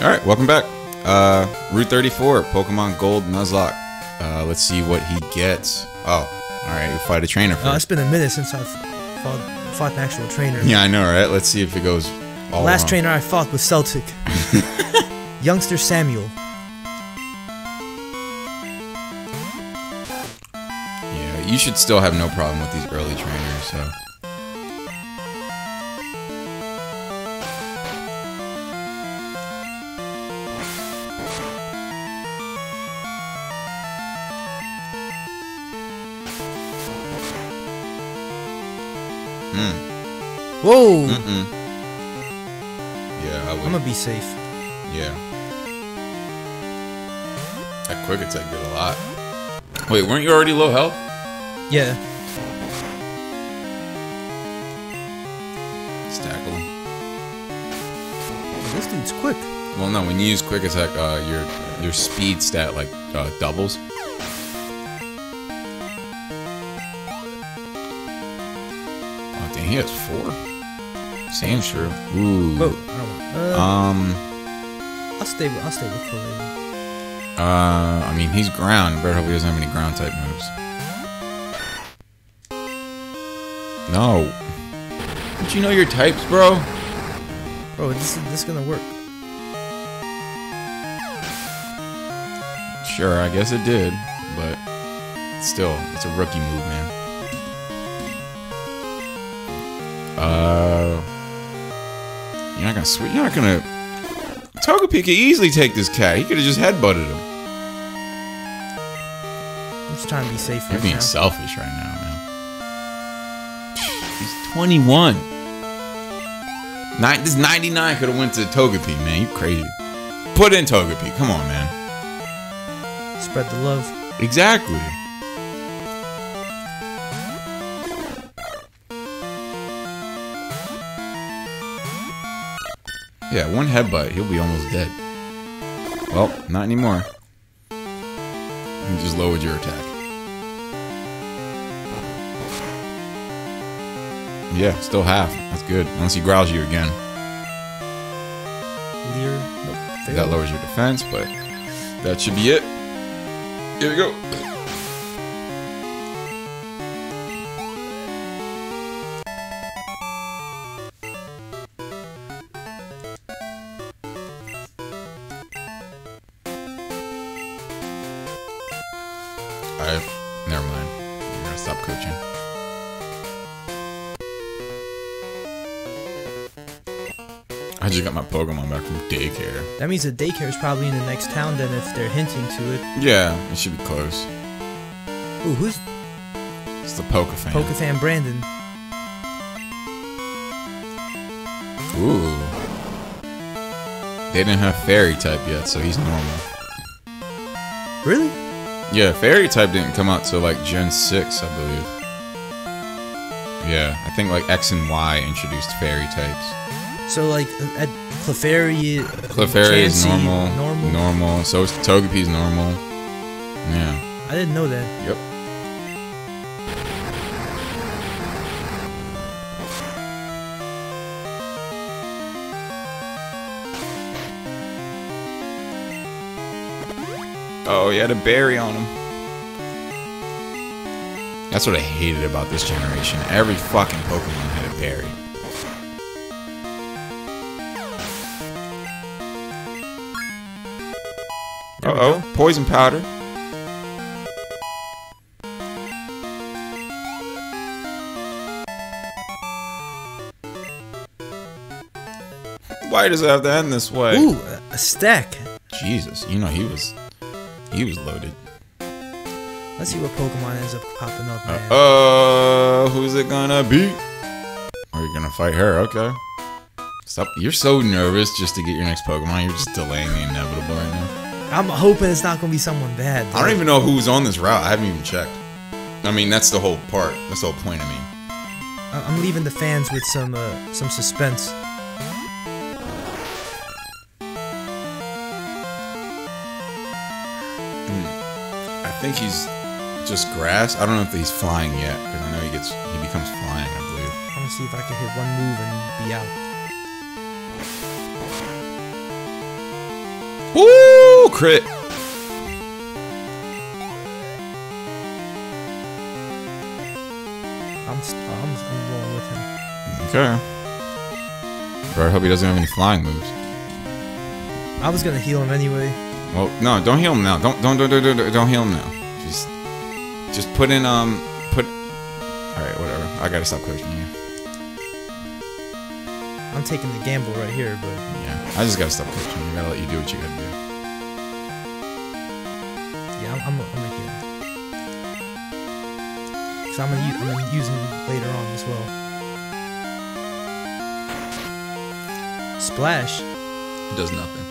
All right, welcome back. Uh, Route 34, Pokemon Gold Nuzlocke. Uh, let's see what he gets. Oh, all right, you fight a trainer Uh, it's first. been a minute since I've fought, fought an actual trainer. yeah, I know, right? Let's see if it goes all Last wrong. trainer I fought was Celtic. Youngster Samuel. Yeah, you should still have no problem with these early trainers. So. Whoa! Mm-mm. Yeah, I would. I'm gonna be safe. Yeah. That quick attack did a lot. Wait, weren't you already low health? Yeah. Stackle. This dude's quick. Well, no, when you use quick attack, uh, your your speed stat like uh, doubles. Oh, dang, he has four. Sandshrew. Ooh. Whoa. I. Uh, Um. I'll stay. With, I'll stay with Clefairy. Uh. I mean, he's ground. Better hope he doesn't have any ground type moves. No. Don't you know your types, bro? Bro, this is this gonna work. Sure, I guess it did, but still, it's a rookie move, man. Uh, you're not gonna sweet. You're not gonna. Togepi could easily take this cat. He could have just headbutted him. I'm just trying to be safe You're right being now. selfish right now, man. He's 21. Nine, this 99 could have went to Togepi, man. You crazy. Put in Togepi. Come on, man. Spread the love. Exactly. Yeah, one headbutt, he'll be almost dead. Well, not anymore. You just lowered your attack. Yeah, still half. That's good. Unless he growls you again. Leer. Nope. That lowers your defense, but that should be it. Here we go. Pokemon back from daycare. That means the daycare is probably in the next town. Then, if they're hinting to it. Yeah, it should be close. Ooh, who's It's the Pokefan. Pokefan Brandon? Ooh. They didn't have fairy type yet, so he's normal. Really? Yeah, fairy type didn't come out till like Gen 6, I believe. Yeah, I think like X and Y introduced fairy types. So like at Clefairy. Clefairy is normal. Normal. Normal. So is Togepi's normal. Yeah. I didn't know that. Yep. Oh, he had a berry on him. That's what I hated about this generation. Every fucking Pokemon had a berry. There Uh oh, poison powder. Why does it have to end this way? Ooh, a- stack. Jesus, you know he was he was loaded. Let's see what Pokemon ends up popping up, man. Uh, who's it gonna be? Are you gonna fight her? Okay. Stop. You're so nervous just to get your next Pokemon. You're just delaying the inevitable right now. I'm hoping it's not gonna be someone bad. I don't even know who's on this route. I haven't even checked. I mean, that's the whole part. That's the whole point. I mean, I- I'm leaving the fans with some uh, some suspense. I think he's just grass. I don't know if he's flying yet because I know he gets he becomes flying. I believe. I'm gonna see if I can hit one move and be out. Ooh, crit. I'm, I'm, I'm rolling with him. Okay. Bro, I hope he doesn't have any flying moves. I was gonna heal him anyway. Well, no, don't heal him now. Don't don't don't don't don't, don't heal him now. Just just put in um put. All right, whatever. I gotta stop coaching you. I'm taking the gamble right here, but Yeah, I just gotta stop coaching you. I gotta let you do what you gotta do. Yeah, I'm, I'm, I'm gonna heal. Cause I'm gonna, u- I'm gonna use him later on as well. Splash. It does nothing.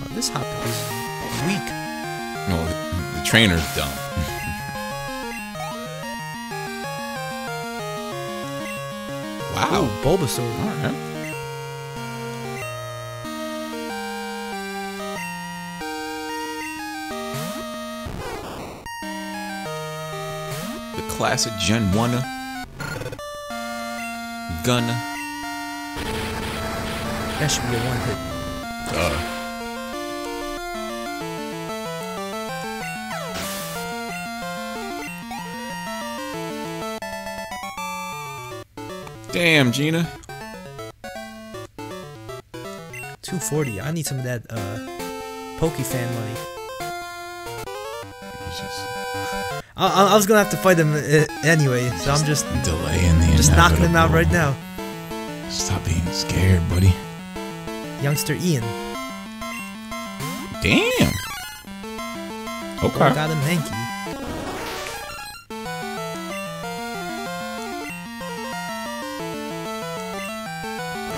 Oh, this hop is weak. No, the, the trainer's dumb. wow. Ooh, Bulbasaur. Alright. The classic Gen 1 Gunna. That should be a one hit. Uh. Damn, Gina. 240. I need some of that uh, Pokefan money. I, I, I was gonna have to fight him uh, anyway, so I'm just delaying the just knocking him out right now. Stop being scared, buddy. Youngster Ian. Damn. Oh, Okay. got him hanky.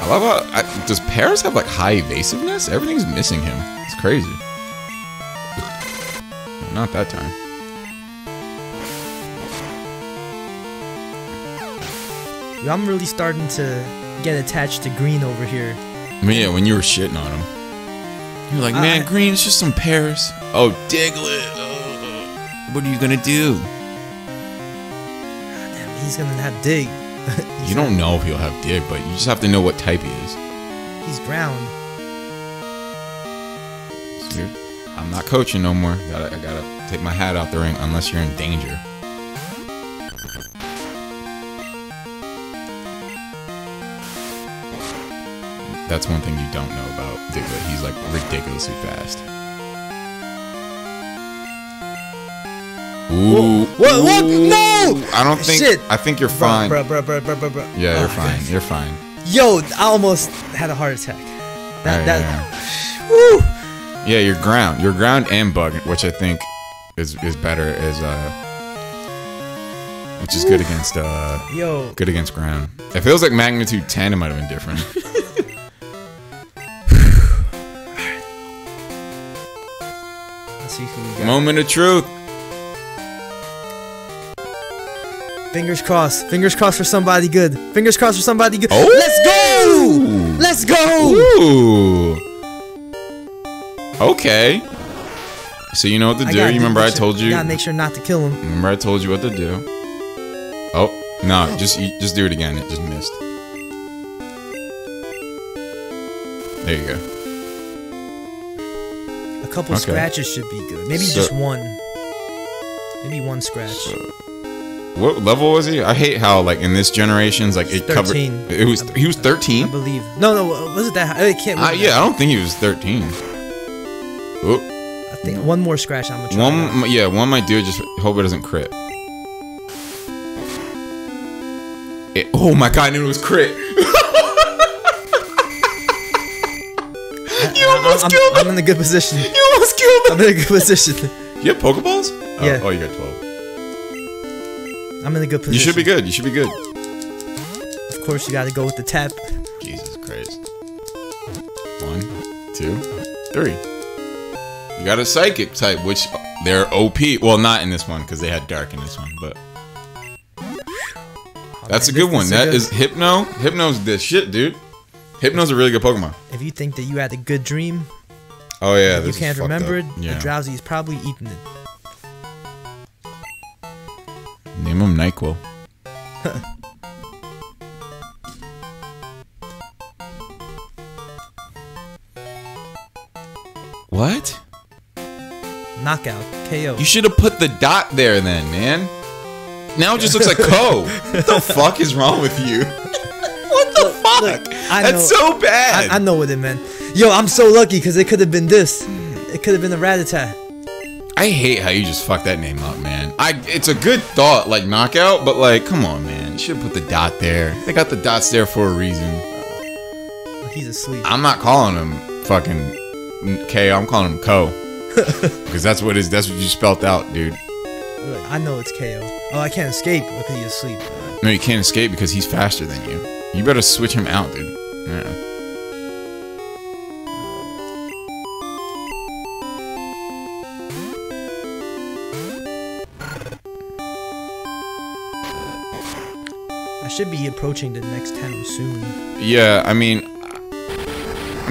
I love how. I, does Paras have like high evasiveness? Everything's missing him. It's crazy. Not that time. I'm really starting to get attached to Green over here. I mean, yeah, when you were shitting on him, you're like, man, I- Green, it's just some pears. Oh, Diglett. Uh, what are you gonna do? Damn, he's gonna have dig. You don't know if he'll have dig, but you just have to know what type he is. He's ground. So I'm not coaching no more. Gotta, I gotta take my hat out the ring unless you're in danger. That's one thing you don't know about Diglett. He's like ridiculously fast. Ooh. What- what? No! I don't think. Shit. I think you're fine. Bruh, bruh, bruh, bruh, bruh, bruh. Yeah, you're Oh, fine. You're fine. Yo, I almost had a heart attack. That, Yeah, that, yeah, woo! yeah. You're ground. You're ground and bug, which I think is is better as uh which is good against uh Yo, good against ground. It feels like magnitude 10 it might have been different. let's see who we got. Moment of truth. Fingers crossed. Fingers crossed for somebody good. Fingers crossed for somebody good. Oh! Let's go! Let's go! Ooh. Okay. So you know what to do. You remember I sure- told you Gotta make sure not to kill him. Remember I told you what to do. Oh, no, just just do it again. It just missed. There you go. A couple Okay. scratches should be good. Maybe So- just one. Maybe one scratch. What level was he? I hate how like in this generation's like it covered. It was he was I 13. believe. No, no, was it that high? It can't. Uh, yeah, I don't think he was 13. Oh, I think one more scratch. I'm gonna try. one yeah, one might do it. Just hope it doesn't crit. It- oh my god, I knew it was crit. almost I'm, killed I'm him. in a good position. You almost killed him. I'm in a good position. You have Pokeballs? Oh, Yeah. Oh, you got 12. I'm in a good position. You should be good. You should be good. Of course, you gotta go with the tap. Jesus Christ. One, two, three. You got a psychic type, which they're OP. Well, not in this one because they had dark in this one, but that's a good one. this That good- is Hypno. Hypno's the shit, dude. Hypno's a really good Pokemon. If you think that you had a good dream, oh yeah, you can't remember it, yeah. the Drowzee is probably eating it. Name him Nyquil. what? Knockout. KO. You should have put the dot there then, man. Now it just looks like Ko. what the fuck is wrong with you? what the fuck? Look, I That's know- so bad. I, I know what it meant. Yo, I'm so lucky because it could have been this. It could have been a Rattata. I hate how you just fucked that name up, man. I it's a good thought, like knockout, but like, come on, man. You should put the dot there. They got the dots there for a reason. He's asleep. I'm not calling him fucking KO. I'm calling him Ko. Because that's what is. That's what you spelt out, dude. I know it's KO. Oh, I can't escape because he's asleep. No, you can't escape because he's faster than you. You better switch him out, dude. Yeah. I should be approaching the next town soon. Yeah, I mean,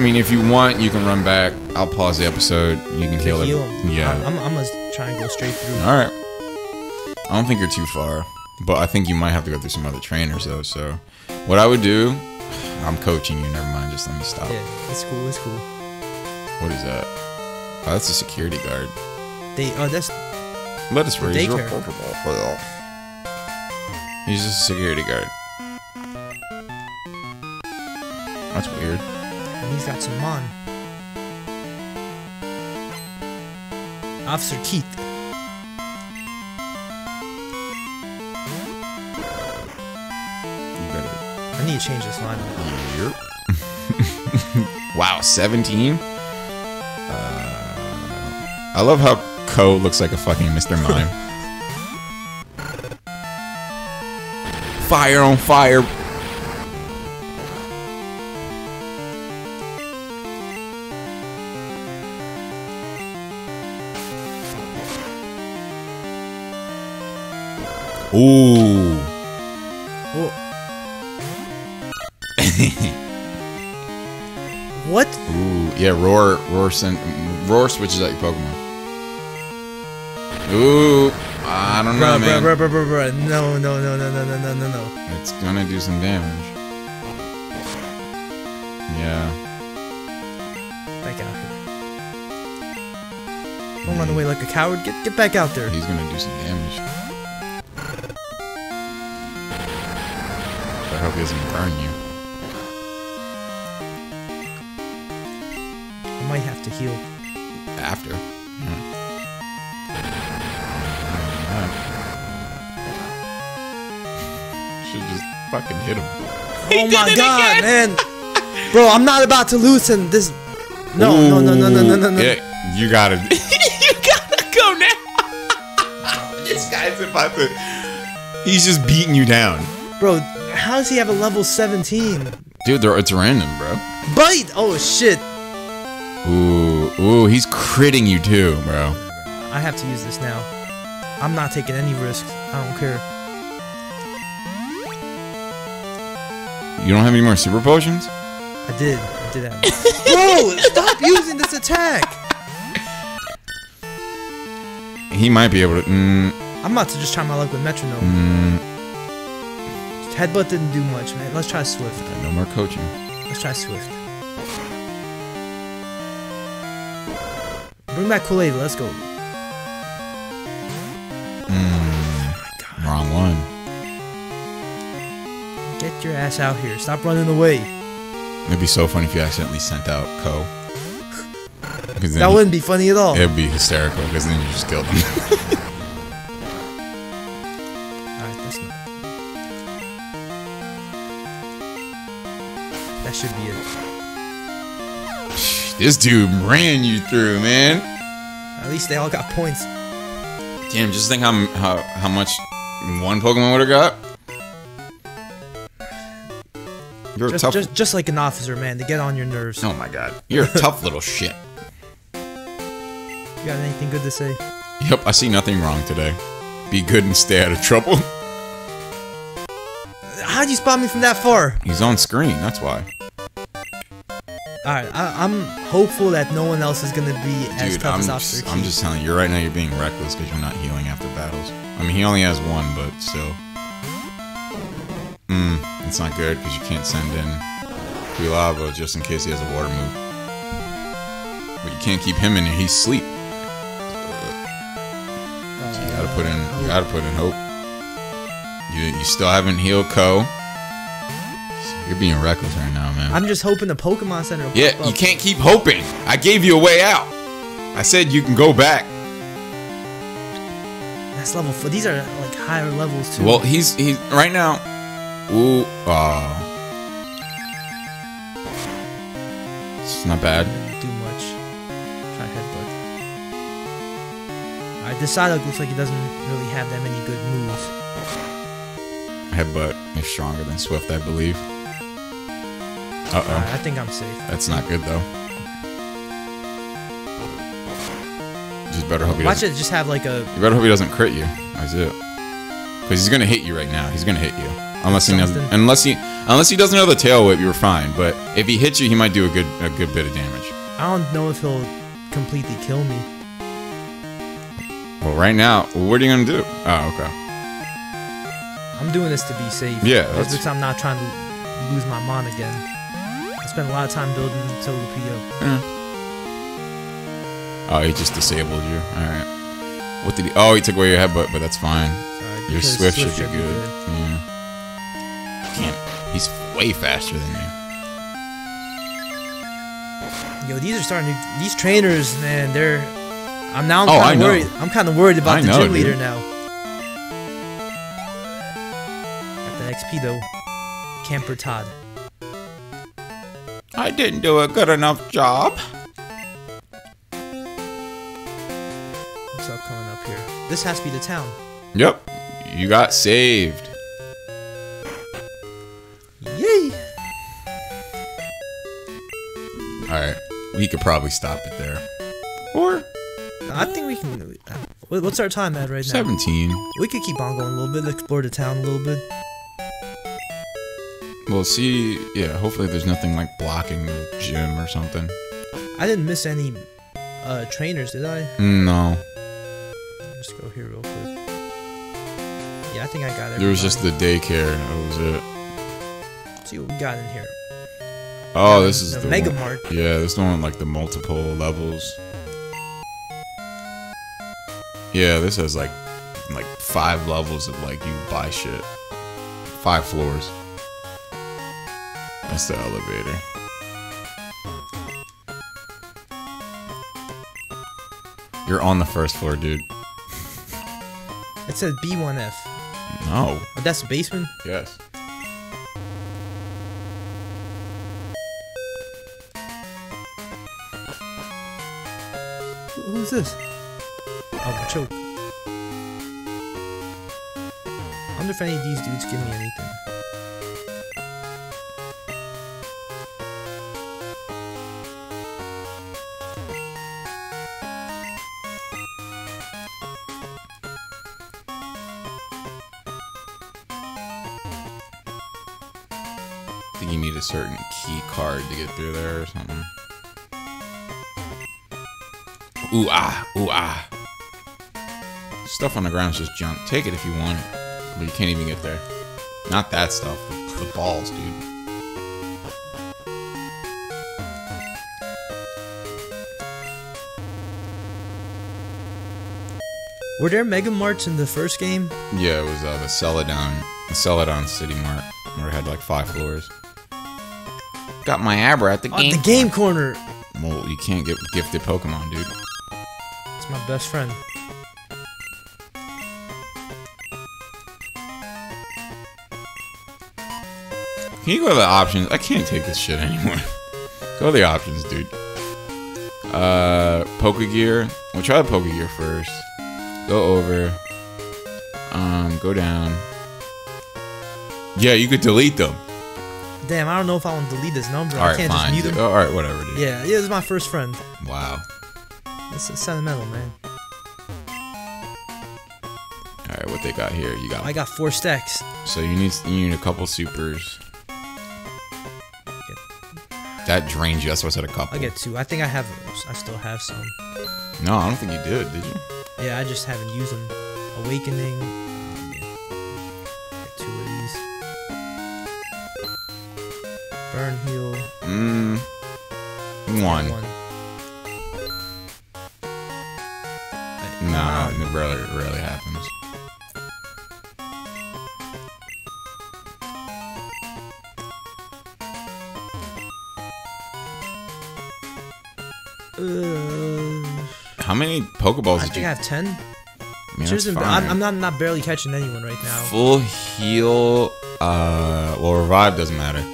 I mean, if you want, you can run back. I'll pause the episode. You can kill Heal him. Yeah. I'm, I'm gonna try and go straight through. All right. I don't think you're too far, but I think you might have to go through some other trainers though. So, what I would do, I'm coaching you. Never mind. Just let me stop. Yeah, it's cool. It's cool. What is that? Oh, that's a security guard. They oh that's Let us raise your Daycare. protocol for that. He's just a security guard. That's weird. and he's got some on. Officer Keith. To change this line. Yep. wow, 17? Uh, I love how Ko looks like a fucking Mr. Mime. fire on fire. Ooh. Roar, roar, send, roar switches out your Pokemon. Ooh, I don't know, Bruh, man. bruh, bruh, bruh, bruh, bruh. No, no, no, no, no, no, no, no, no. It's gonna do some damage. Yeah. Back out here. Don't run away like a coward. Get get back out there. He's gonna do some damage. I hope he doesn't burn you. Might have to heal. After. Yeah. Should just fucking hit him. oh my god, man. Bro, I'm not about to loosen this. No, no, no, no, no, no, no, no. Yeah, you gotta. you gotta go now. this guy's about to. He's just beating you down, Bro, how does he have a level 17? dude. It's random, bro. Bite! Oh shit. Ooh, ooh, he's critting you too, bro. I have to use this now. I'm not taking any risks. I don't care. You don't have any more super potions? I did. I did have. Bro, stop using this attack. He might be able to. Mm, I'm about to just try my luck with metronome. mm, Headbutt didn't do much, man. Let's try Swift. no more coaching. Let's try Swift. Bring back Kool-Aid. Let's go. Mm, wrong one. Get your ass out here. Stop running away. It'd be so funny if you accidentally sent out Ko. Because That wouldn't be funny at all. It'd be hysterical because then you just killed him. this dude ran you through, man. At least they all got points. Damn, just think how how how much one Pokemon would have got. You're a Just, tough. just, just like an officer, man, to get on your nerves. oh my god, you're a tough little shit. You got anything good to say? Yep, I see nothing wrong today. Be good and stay out of trouble. How'd you spot me from that far? He's on screen, that's why. I- I'm hopeful that no one else is gonna be as Dude, tough I'm as just, Officer I'm just telling you, right now you're being reckless because you're not healing after battles. I mean, he only has one, but still. Mm, it's not good because you can't send in Quilava just in case he has a water move. but you can't keep him in there. He's asleep. So you gotta put in. You gotta put in hope. You you still haven't healed Ko. You're being reckless right now, man. I'm just hoping the Pokemon Center. Will yeah, you up. can't keep hoping. I gave you a way out. I said you can go back. That's level four. These are like higher levels too. Well, he's he's right now. Ooh, uh, it's not bad. Do much. Try headbutt. Alright, this Psyduck looks like he doesn't really have that many good. Headbutt is stronger than Swift, I believe. Uh oh, I think I'm safe. that's not good though. Just better hope he Watch doesn't. it just have like a. You better hope he doesn't crit you. That's it. Because he's gonna hit you right now. He's gonna hit you. Unless he knows, unless he unless he doesn't know the tail whip, you're fine. But if he hits you, he might do a good a good bit of damage. I don't know if he'll completely kill me. Well, right now, what are you gonna do? Oh, okay. I'm doing this to be safe. Yeah, that's- because I'm not trying to lose my mon again. I spent a lot of time building Togepi up. Oh, he just disabled you. All right. What did he? Oh, he took away your headbutt, but that's fine. Sorry, Your Swift, should, be good. Yeah. Can't. He's way faster than you. Yo, these are starting to. These trainers, man, they're. I'm now. I'm Oh, I kind know. of worried. I'm kind of worried about I the know, gym leader dude. now. Got XP though. Camper Todd. I didn't do a good enough job. What's up coming up here? This has to be the town. Yep. You got saved. Yay! All right. We could probably stop it there. Or I think we can. uh, What's our time at right now? 17. We could keep on going a little bit, explore the town a little bit. We'll see. Yeah, hopefully there's nothing like blocking the gym or something. I didn't miss any uh, trainers, did I? No. Just go here real quick. Yeah, I think I got it. There was just the daycare. That was it. See what we got in here. Oh, this is the the Mega one- Mart. Yeah, this is one like the multiple levels. Yeah, this has like like five levels of like you buy shit. Five floors. That's the elevator. You're on the first floor, dude. It says B1F. No. Oh, that's the basement? Yes. Who- Who's this? Oh, choke. I wonder if any of these dudes give me anything. Certain key card to get through there or something. Ooh ah, ooh ah. Stuff on the ground is just junk. Take it if you want it, but you can't even get there. Not that stuff. The, the balls, dude. Were there Mega Marts in the first game? Yeah, it was uh, the Celadon, the Celadon City Mart, where it had like five floors. Got my Abra at the Oh, game. the game corner! Well, you can't get gifted Pokemon, dude. It's my best friend. Can you go to the options? I can't take this shit anymore. go to the options, dude. Uh, Pokegear. We'll try the Pokegear first. Go over. Um, go down. Yeah, you could delete them. Damn, I don't know if I want to delete this number. All I right, can't fine. just mute him. Oh, all right, whatever, dude. Yeah, yeah, this is my first friend. Wow. This is sentimental, man. All right, what they got here? You got. I got four stacks. So you need you need a couple supers. That drains you. That's why I said a couple. I get two. I think I have. I still have some. No, I don't think you did. Did you? Yeah, I just haven't used them. Awakening. Burn heal. Mm. One. One. Nah, it rarely, rarely happens. Uh, How many Pokeballs I did you? I have ten. I mean, that's Seriously, fine. I'm, I'm not not barely catching anyone right now. Full heal. Uh, well, revive doesn't matter.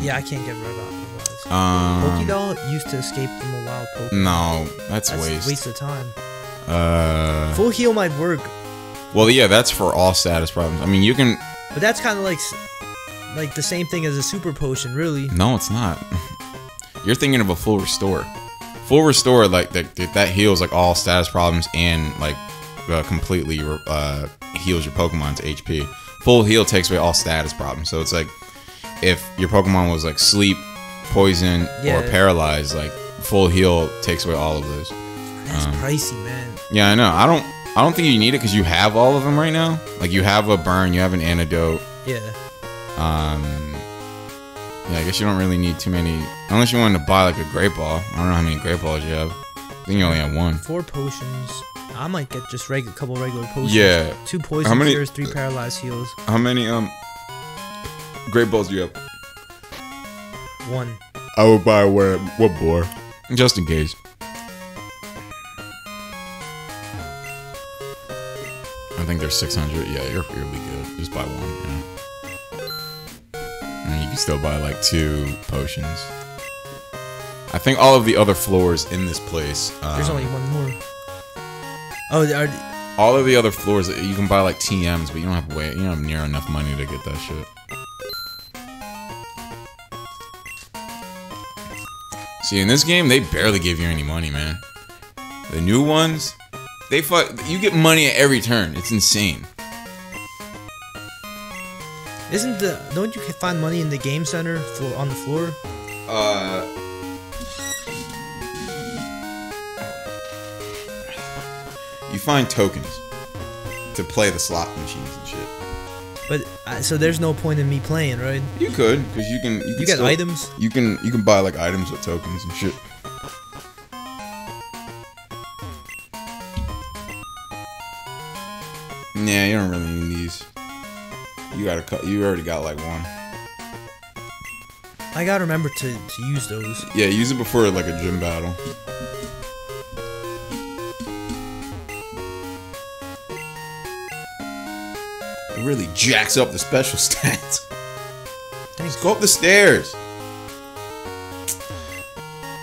Yeah, I can't get rid of it. Um, Pokeball used to escape from a wild Pokemon. no, that's, That's waste. waste of time. Uh, Full heal might work, well, yeah, that's for all status problems. I mean, you can. but that's kind of like like the same thing as a super potion, really. No, it's not. You're thinking of a full restore. Full restore, like that, that heals like all status problems and like uh, completely uh, heals your Pokemon's HP. Full heal takes away all status problems. So it's like if your Pokemon was like sleep, poison, or paralyzed, like full heal takes away all of those. That's Um, pricey, man. Yeah, I know. I don't. I don't think you need it because you have all of them right now. Like you have a burn, you have an antidote. Yeah. Um, yeah, I guess you don't really need too many, unless you wanted to buy like a great ball. I don't know how many great balls you have. I think you only have one. Four potions. I might get just regular, couple regular potions. Yeah. Two poison How many- cures, three paralyzed heals. How many um great balls do you have? One. I would buy what what boar? Just in case. I think there's 600. Yeah, you're you'll be good. Just buy one. Yeah. I mean, you can still buy like two potions. I think all of the other floors in this place. Um, There's only one more. Oh, are, all of the other floors you can buy like TMs, but you don't have way you don't have near enough money to get that shit. See, in this game, they barely give you any money, man. The new ones, they fuck. You get money at every turn. It's insane. isn't the don't you find money in the game center floor on the floor? Uh. You find tokens to play the slot machines and shit. But uh, so there's no point in me playing, right? You could, because you can. You, can You get still- items. You can you can buy like items with tokens and shit. Yeah, you don't really need these. You got a cut. You already got like one. I gotta remember to, to use those. Yeah, use it before like a gym battle. It really jacks up the special stats. Thanks. Go up the stairs.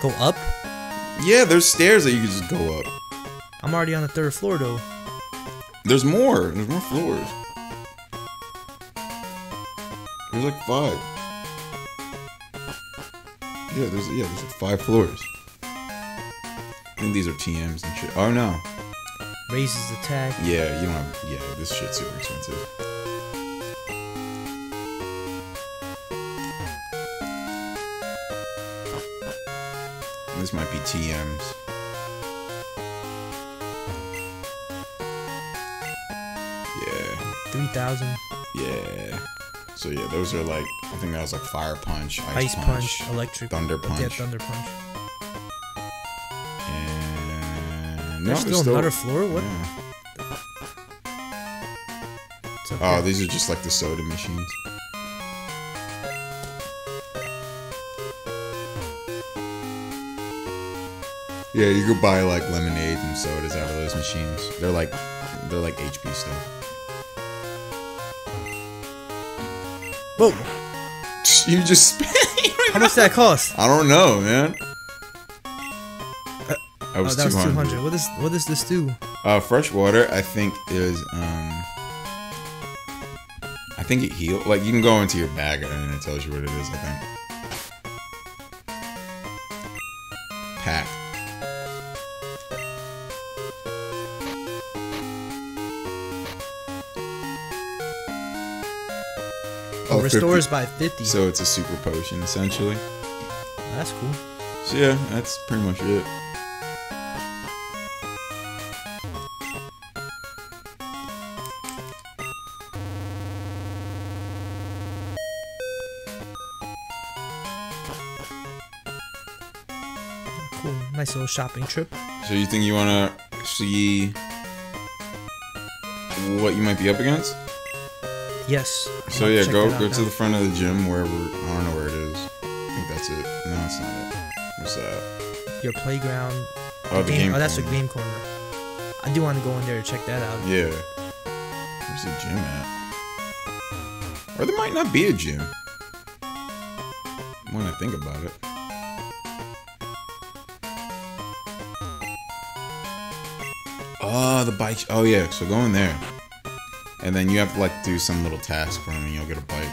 Go up. Yeah, there's stairs that you can just go up. I'm already on the third floor though. There's more. There's more floors. There's like five. Yeah, there's yeah, there's like five floors. I think these are TMs and shit. Oh no. Raises attack. Yeah, you don't have. Yeah, this shit's super expensive. This might be TMs. Yeah, Three thousand. yeah. So yeah, those are like I think that was like fire punch, ice, Ice punch, punch, electric. thunder Punch. Yeah, thunder punch. And no, There's there's still another floor. What? Yeah. It's up Oh, these are just like the soda machines. Yeah, you could buy like lemonades and sodas out of those machines. They're like they're like HP stuff. Whoa! You just spent. How much did that cost? I don't know, man. Oh, was that was two two hundred. hundred. What does what does this do? Uh, fresh water, I think is um. I think it heals. Like you can go into your bag and it tells you what it is. I think. Pack. Oh, 50. restores by fifty. So it's a super potion essentially. That's cool. So yeah, that's pretty much it. Nice little shopping trip. So you think you wanna see what you might be up against. Yes. So yeah, go go to the front of the gym wherever. I don't know where it is. I think that's it. No, it's not it. What's that? your playground. Oh, the game. Oh, that's the corner. game corner. I do want to go in there to check that out. Yeah. Where's the gym at? Or there might not be a gym. When I think about it. Oh, the bike. Oh, yeah. So go in there. And then you have to, like, do some little task for him and you'll get a bike.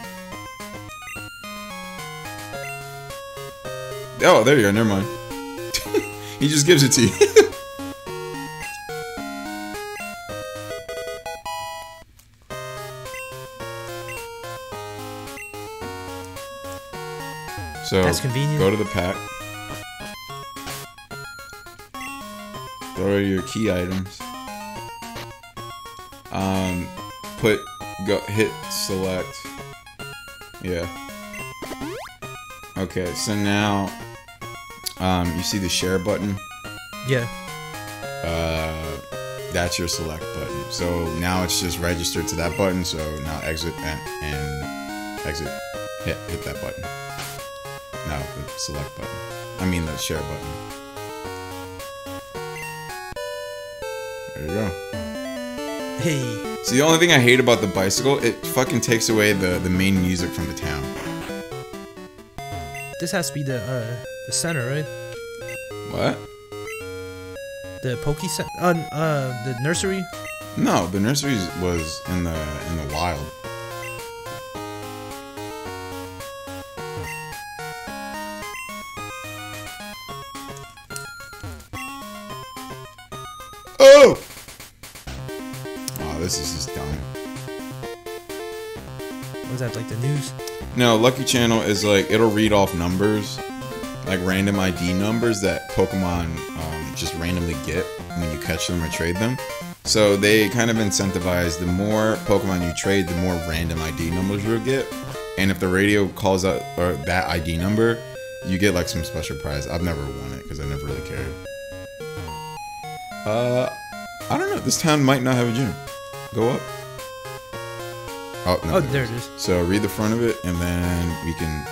Oh, there you go. Never mind. he just gives it to you. So That's convenient. Go to the pack. Throw your key items. Um, put go hit select. Yeah. Okay, so now, um, you see the share button. Yeah. Uh, that's your select button. So now it's just registered to that button. So now exit and, and exit. Hit hit that button. Now the select button. I mean the share button. There you go. Hey. See, the only thing I hate about the bicycle, it fucking takes away the the main music from the town. This has to be the uh the center, right? What? The pokey center. Uh, uh, the nursery. No, the nursery was in the in the wild. This is just dumb. What was that like the news? No, Lucky Channel is like it'll read off numbers, like random ID numbers that Pokemon um, just randomly get when you catch them or trade them. So they kind of incentivize the more Pokemon you trade, the more random ID numbers you'll get. And if the radio calls out or that ID number, you get like some special prize. I've never won it because I never really cared. Uh, I don't know. This town might not have a gym. Go up. Oh, no, Oh, there it is. so read the front of it, and then we can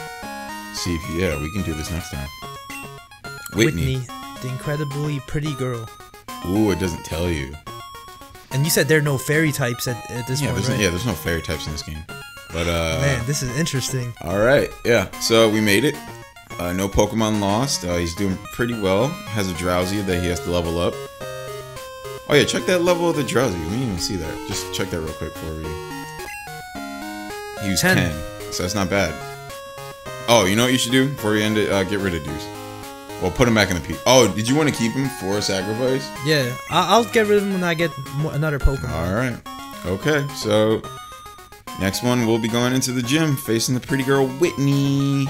see if yeah we can do this next time. Whitney. the incredibly pretty girl. Ooh, it doesn't tell you. And you said there are no fairy types at, at this Yeah, point, there's right? no, yeah, there's no fairy types in this game. But uh, Man, this is interesting. all right, yeah. So we made it. Uh, no Pokemon lost. Uh, he's doing pretty well. Has a Drowzee that he has to level up. Oh yeah, check that level of the Drowzee. We didn't even see that. Just check that real quick for you. He was 10. 10. so that's not bad. Oh, you know what you should do before you end it? Uh, get rid of Deuce. Well, put him back in the P. Oh, did you want to keep him for a sacrifice? Yeah, I- I'll get rid of him when I get another Pokemon. All right. Okay, so next one we'll be going into the gym facing the pretty girl Whitney.